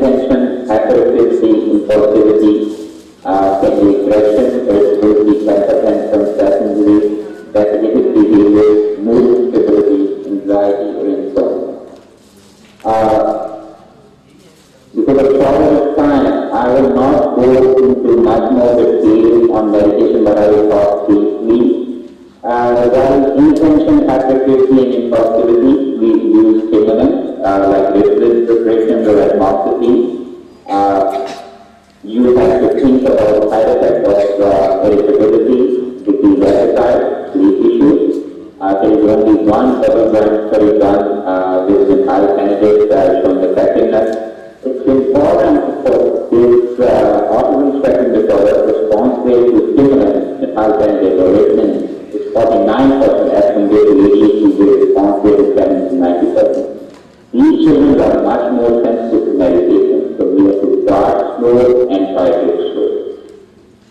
inattention, hyperactivity, impulsivity, uh, can be aggression, irritability, tantrums, stress injury, repetitive behavior, mood instability, anxiety, or insomnia. Uh, because of shortage of time, I will not go into much more detail on medication, but I will talk briefly. Uh, regarding inattention, hyperactivity, and impulsivity, we use uh, like restless depression or atomoxetine. Uh, you have to think about side effects of uh, irritability, decreased appetite, sleep issues. Uh, there is only one double-blind study done uh, with an high candidate uh, showing effectiveness. It's important for this uh, autism spectrum disorder response rate to stimulants, methylphenidate or retinine is 49% as compared to ADHD response rate is 70 to 90%. These children are much more sensitive to medication, so we have to start slow and try to slow.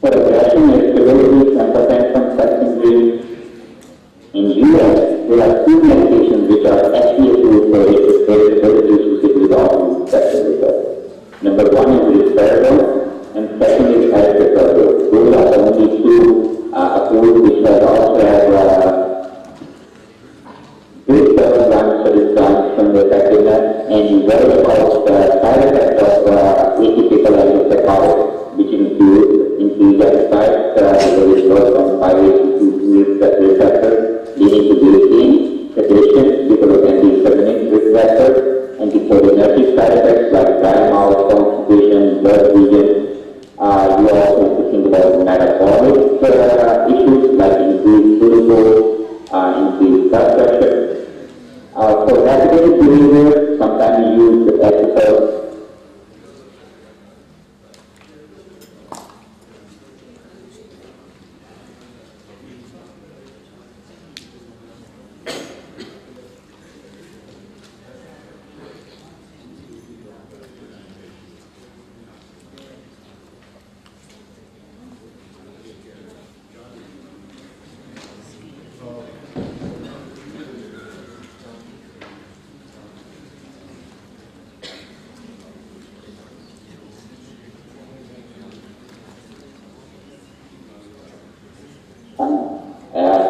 For aggression, irritability, temper tantrum, sex injury, in US, there are two medications which are FDA approved for irritability associated with autism spectrum disorder. Number one is risperidone, and second is hydrochloroquine. Those are the only two uh, approved which have also have uh, you worry about the side effects of uh, atypical antipsychotics, which include increased appetite, uh, there is loss on 5-HT2 receptors, leading to gain, sedation because of antihistaminic receptors, anticholinergic side effects like dry constipation, blurred vision. Uh, you also have to about metabolic uh, issues like increased glucose, uh, increased blood pressure. Uh, for academic behavior, sometimes Deus,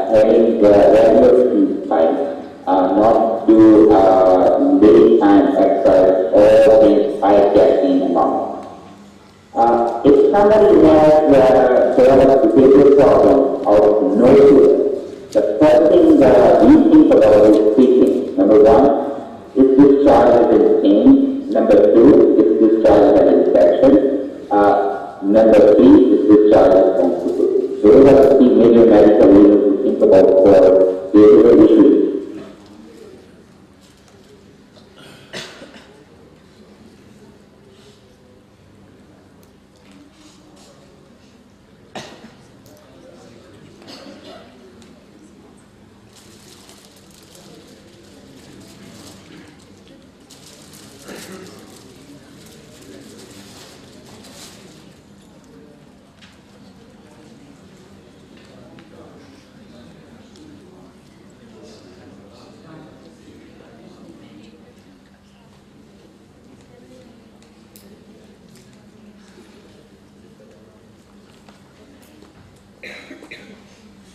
having the regular sleep time, uh, not do uh, daytime exercise or in hijacking amount. Uh, if somebody has uh, developed behavior problem out of nowhere, the first thing that we think about is speaking. Number one, is this child is in pain? Number two, is this child has infection? Uh, number three, is this child is comfortable? Those are the three major medical reasons to think about uh, for behavioral issues.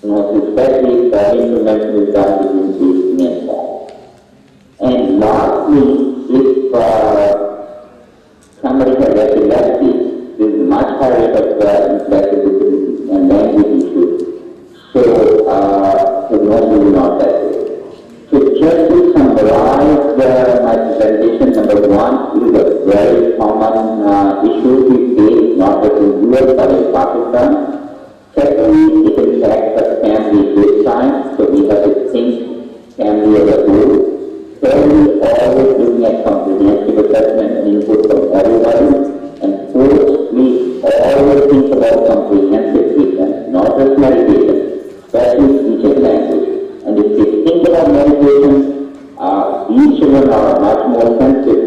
Most especially is done within this network. And lastly, if uh, somebody has epilepsy, there is much higher rate of uh, infectious and language issues. So, uh, prognosis is not that way. So just to summarize uh, my presentation, number one is a very common uh, issue we face, not just in US but in Pakistan. Secondly, it impacts the family good time, so we have to think family as a whole. Thirdly, always looking at comprehensive assessment and input from everybody. And fourthly, always think about comprehensive treatment, not just medication, especially speech and language. And if you think about medication, uh, these children are much more sensitive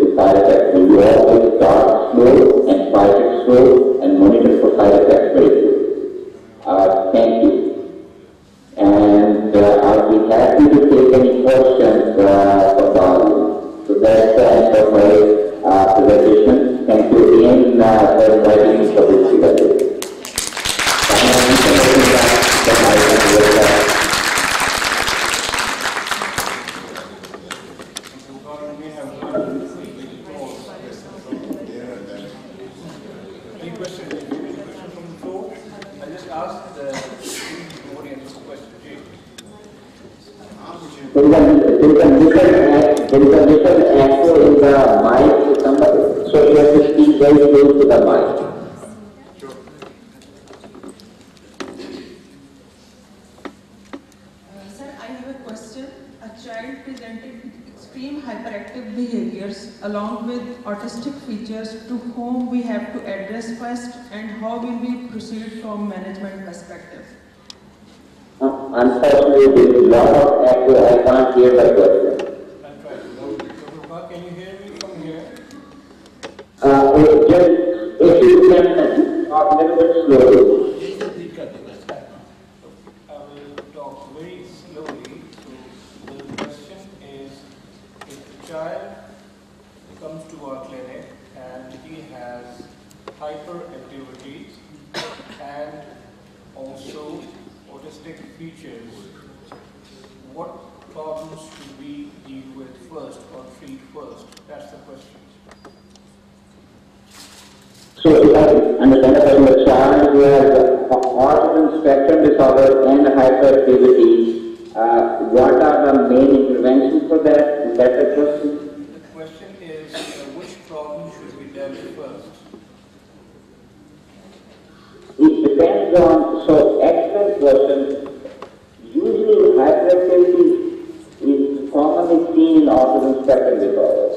along with autistic features to whom we have to address first and how will we proceed from management perspective? Uh, Unfortunately, there is a lot of echo, I can't hear the question. I'll try. Dr. Can you hear me from here? Uh, if just, if you can talk a little bit slowly. I will talk very slowly. So the question is, if a child comes to our clinic and has hyperactivity and also autistic features, what problems should we deal with first or treat first? That's the question. So if I understand the question, a child who has autism spectrum disorder and hyperactivity, uh, what are the main interventions for that? Is that the question? The question is, It depends on, so excellent question. Usually hyperactivity is commonly seen in autism spectrum disorder.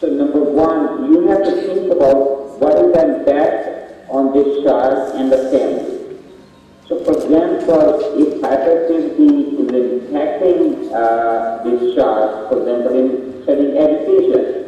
So number one, you have to think about what is the impact on this child and the family. So for example, if hyperactivity is impacting uh, this child, for example, in studying education,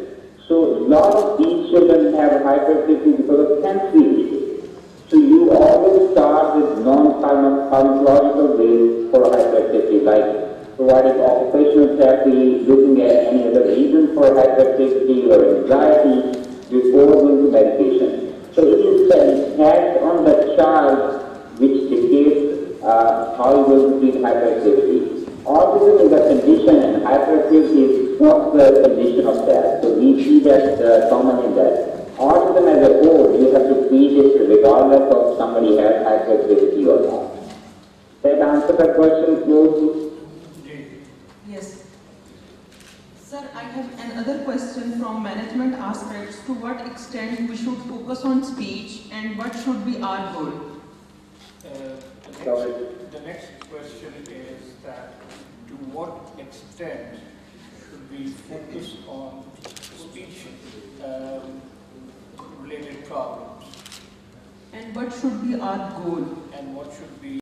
so lot of these children have hyperactivity because of sensory. So you always start with non-pharmacological ways for hyperactivity, like providing occupational therapy, looking at any other reason for hyperactivity or anxiety before going to medication. So it is the impact on the child which dictates uh, how you will treat hyperactivity. Autism is a condition and hyperactivity is not the condition of that. So we see that uh, common in that. Autism as a whole, you have to treat it regardless of somebody has hyperactivity or not. That answer the question closely? Yes. Sir, I have another question from management aspects. To what extent we should focus on speech and what should be our goal? Uh, The next, the next question is that to what extent should we focus on speech um, related problems And what should be our goal? and what should be